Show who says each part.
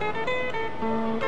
Speaker 1: Música